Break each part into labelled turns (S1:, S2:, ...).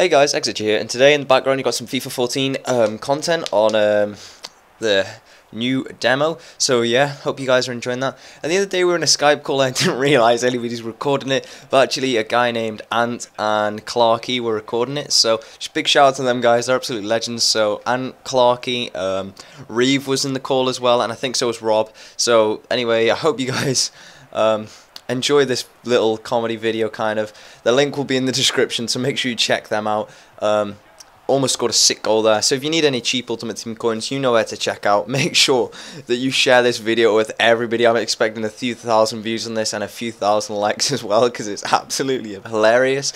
S1: Hey guys, Edgee here, and today in the background you got some FIFA 14 um, content on um, the new demo. So yeah, hope you guys are enjoying that. And the other day we were in a Skype call, I didn't realise anybody's recording it, but actually a guy named Ant and Clarky were recording it. So big shout out to them guys, they're absolute legends. So Ant, Clarky, um, Reev was in the call as well, and I think so was Rob. So anyway, I hope you guys. Um, enjoy this little comedy video kind of. The link will be in the description, so make sure you check them out. Um, almost scored a sick goal there. So if you need any cheap Ultimate Team coins, you know where to check out. Make sure that you share this video with everybody. I'm expecting a few thousand views on this and a few thousand likes as well because it's absolutely hilarious.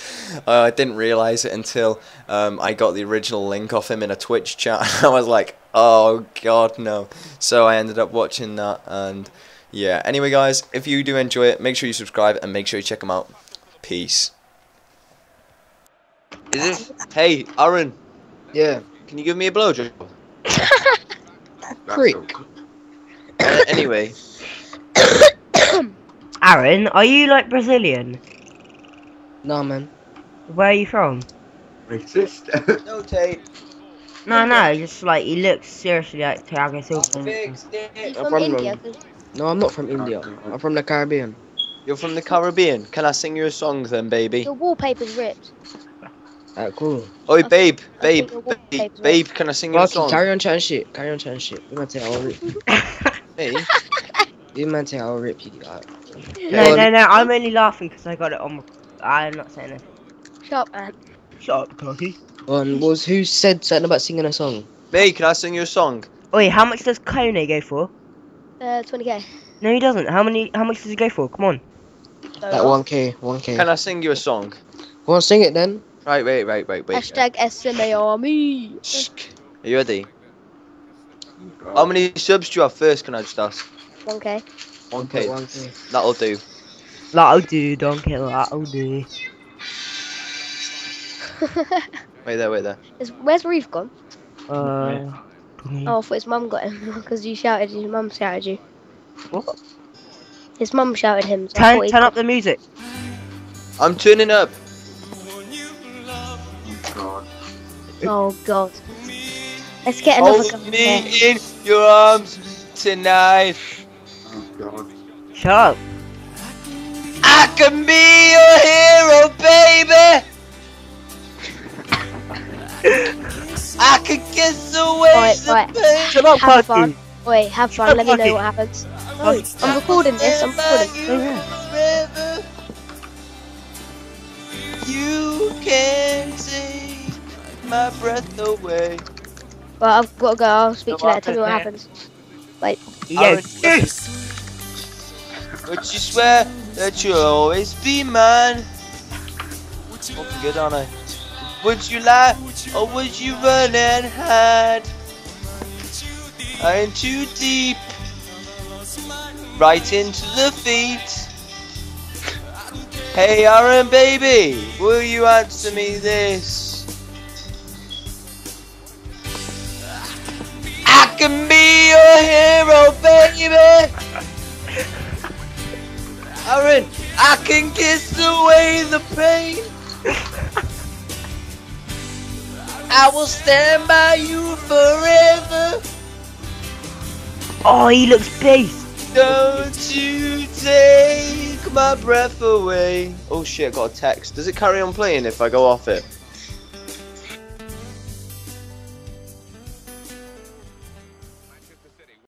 S1: Uh, I didn't realize it until um, I got the original link off him in a Twitch chat. I was like, oh god, no. So I ended up watching that and yeah, anyway guys, if you do enjoy it, make sure you subscribe and make sure you check them out. Peace. Is it? Hey, Aaron.
S2: Yeah.
S1: Can you give me a blowjob?
S2: Creek.
S1: Uh, anyway.
S3: Aaron, are you like Brazilian?
S2: Nah, man.
S3: Where are you from?
S4: Racist.
S1: No, Tate.
S3: No, no, just like he looks seriously like Thiago Silva.
S1: Fixed it.
S2: I'm
S5: from
S2: from
S5: India.
S2: London. No, I'm not from India. I'm from the Caribbean.
S1: You're from the Caribbean. Can I sing you a song then, baby?
S5: Your wallpaper's ripped.
S2: Alright, cool.
S1: Oi, babe,
S5: I
S1: babe, babe, babe, can I sing you a song?
S2: carry on chatting shit. Carry on chatting shit. You man say I'll rip.
S1: Me?
S2: You man say I'll rip you. Alright.
S3: No, no, no, I'm only laughing because I got it on. I'm not saying it.
S5: Shut up, man.
S3: Shut up, Cocky.
S2: On um, was who said something about singing a song?
S1: Me, can I sing you a song?
S3: Wait, how much does Kone go for?
S5: Uh, 20k.
S3: No, he doesn't. How many? How much does he go for? Come on.
S5: So,
S2: Like 1k, 1k.
S1: Can I sing you a song?
S2: Go on, sing it then.
S1: Right, wait, wait, wait, wait.
S5: Hashtag SMA Army.
S1: Shh. Are you ready? How many subs do you have first, can I just ask?
S5: 1k.
S1: Okay,
S2: 1k.
S1: that'll do.
S3: That'll do, don't kill, that'll do.
S1: Wait there, wait there.
S5: Is, where's Reev gone?
S3: Uh.
S5: Oh, I thought his mum got him because you shouted. His mum shouted you.
S3: What?
S5: His mum shouted him. So
S3: Turn, turn
S5: got-
S3: up the music.
S1: I'm turning up.
S4: God.
S5: Oh god. Let's get another
S1: Hold
S5: gun
S1: me
S5: here.
S1: in your arms tonight.
S4: Oh God.
S3: Shut up.
S1: I can be
S3: Shut up,
S5: Have
S3: Cocky.
S5: fun. Wait, have fun.
S3: Shut
S5: Let me know what happens.
S3: Cocky.
S5: I'm recording this. I'm recording.
S1: Forever. You can take my breath away.
S5: Well, I've got to go. I'll speak to you later. Tell me what
S1: okay.
S5: happens.
S3: Yo.
S1: yes. But you swear that you'll always be mine. Fucking good, aren't I? Would you lie or would you run and hide? I am too deep, right into the feet. Hey, Aaron, baby, will you answer me this? I can be your hero, baby. Aaron, I can kiss away the pain. I will stand by you forever.
S3: Oh, he looks beast.
S1: Don't you take my breath away. Oh shit, I got a text. Does it carry on playing if I go off it?